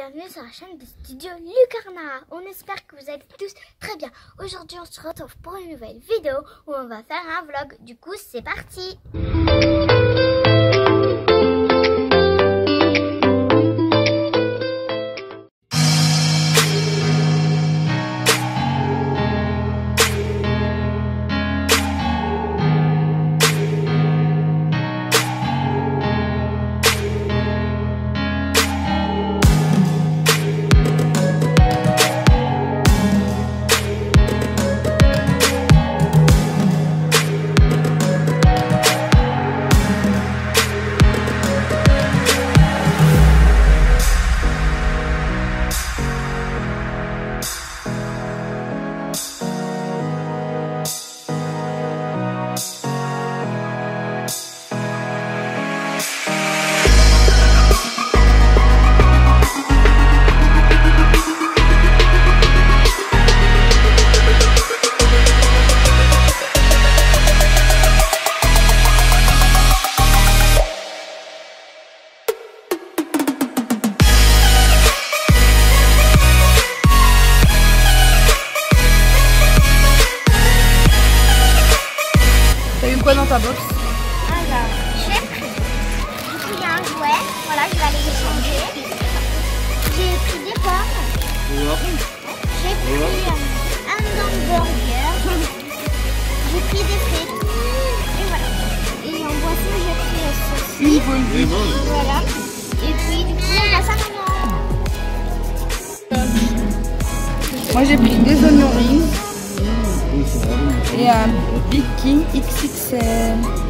bienvenue sur la chaîne de Studio Lucarna. On espère que vous allez tous très bien. Aujourd'hui, on se retrouve pour une nouvelle vidéo où on va faire un vlog. Du coup, c'est parti box Alors, j'ai pris. Du coup, il y a un jouet. Voilà, je vais aller les changer. J'ai pris des pommes. J'ai pris un hamburger. J'ai pris des frites. Et voilà. Et en boisson, j'ai pris. Une bonne Voilà. Et puis, du coup, on passe à maman. Moi j'ai pris des oignons rings un Big King XXL. Euh,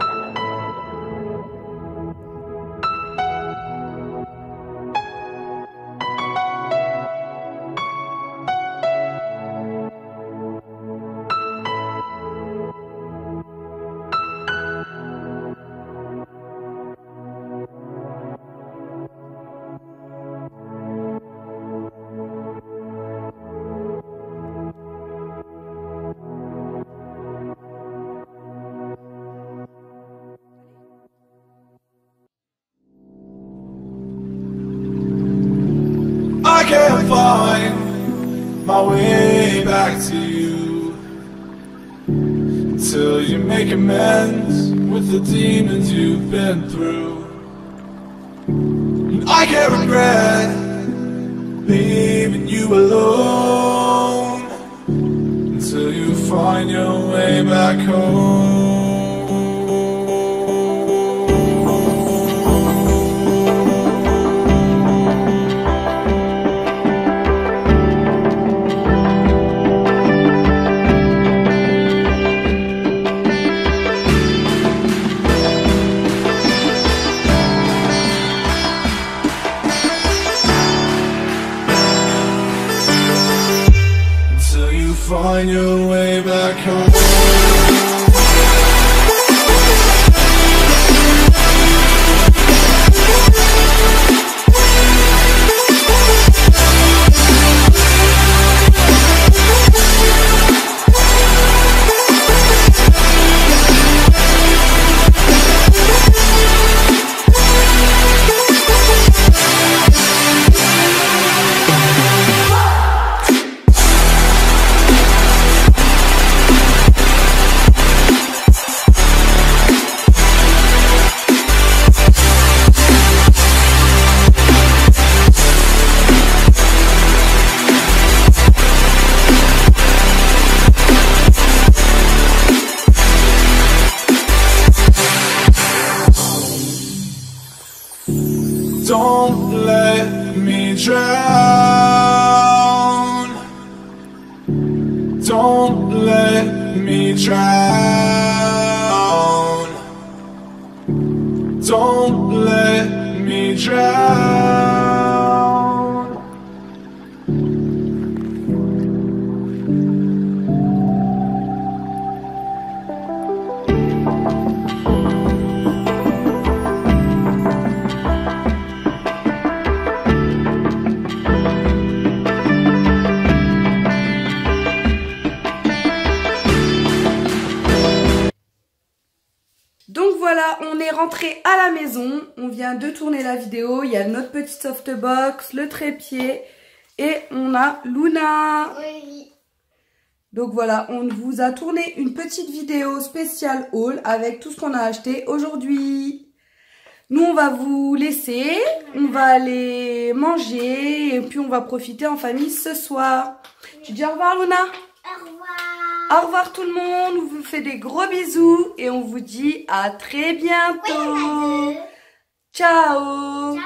to you until you make amends with the demons you've been through. And I can't regret leaving you alone until you find your way back home. I your way. Don't let me drown. Voilà, on est rentré à la maison. On vient de tourner la vidéo. Il y a notre petite softbox, le trépied et on a Luna. Oui. Donc voilà, on vous a tourné une petite vidéo spéciale haul avec tout ce qu'on a acheté aujourd'hui. Nous, on va vous laisser. On va aller manger et puis on va profiter en famille ce soir. Tu dis au revoir Luna. Au revoir tout le monde, on vous fait des gros bisous et on vous dit à très bientôt. Ciao.